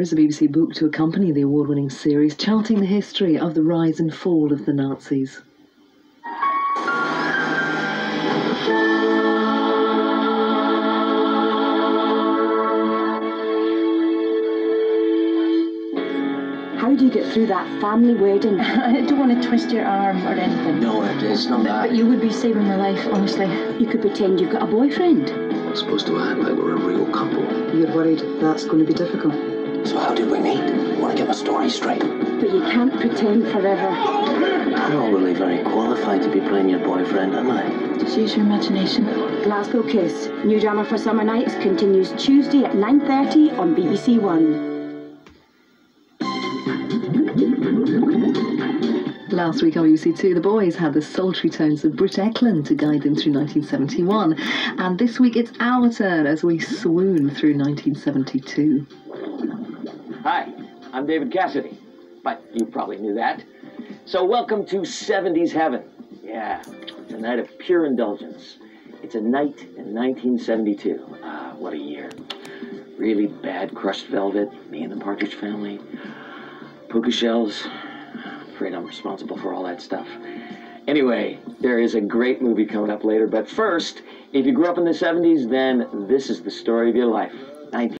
is a BBC book to accompany the award winning series, charting the history of the rise and fall of the Nazis. How do you get through that family wedding? I don't want to twist your arm or anything. No, it is not that. But you would be saving my life, honestly. You could pretend you've got a boyfriend. I'm supposed to act like we're a real couple. You're worried that's going to be difficult. So how did we meet? I want to get my story straight. But you can't pretend forever. I'm not really very qualified to be playing your boyfriend, am I? Just use your imagination. Glasgow Kiss, new drama for summer nights, continues Tuesday at 9.30 on BBC One. Last week on BBC Two, the boys had the sultry tones of Britt Ekland to guide them through 1971. And this week it's our turn as we swoon through 1972. Hi, I'm David Cassidy, but you probably knew that. So, welcome to 70s Heaven. Yeah, it's a night of pure indulgence. It's a night in 1972. Ah, what a year. Really bad crushed velvet, me and the Partridge family, puka shells. Afraid I'm responsible for all that stuff. Anyway, there is a great movie coming up later, but first, if you grew up in the 70s, then this is the story of your life. 19